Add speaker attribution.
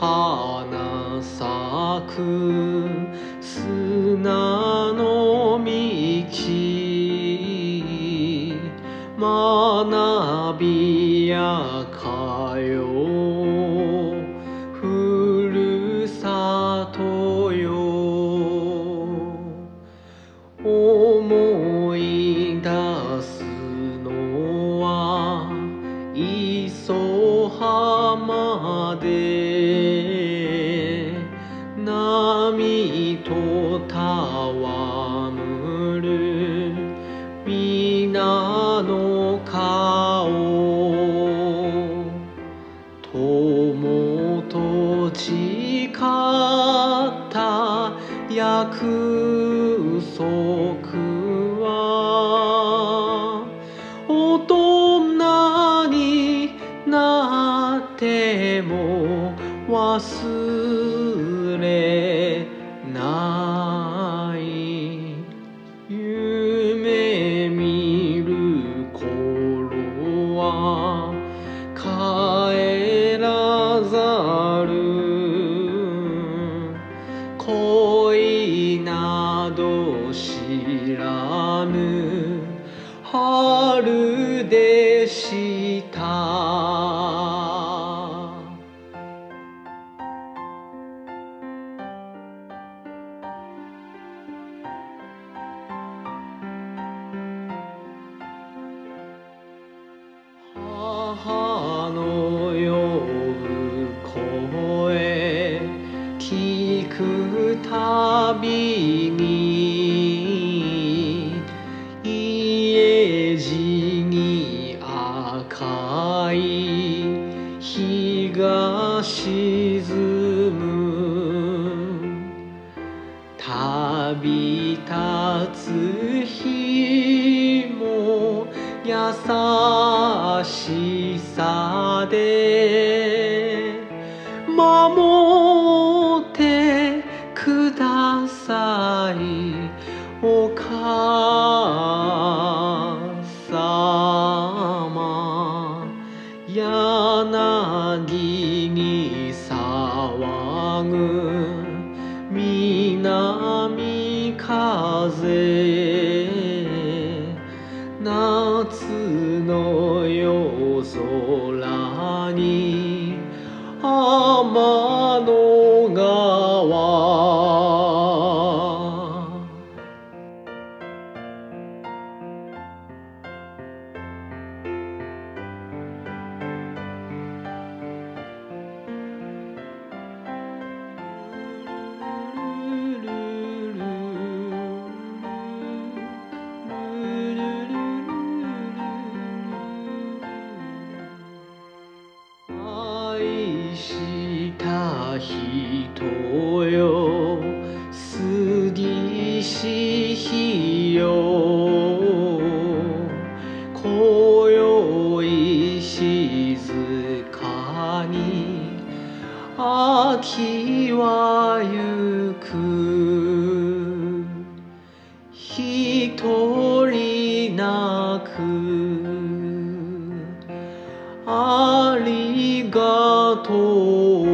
Speaker 1: 花咲く砂の道学びやかよふるさとよ。思い出すのは磯浜で。波と戯る皆の顔友と誓った約束は大人になっても忘れど知らぬ春でした。母の呼ぶ声聞くたびに日が沈む旅立つ日も優しさで守ってください。騒ぐ南風。夏の夜空。時はゆく。ひとりなくありがとう。